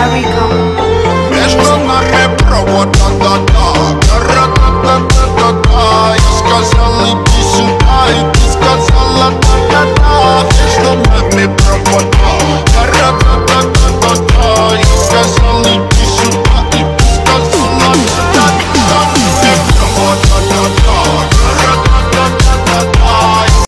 shall we?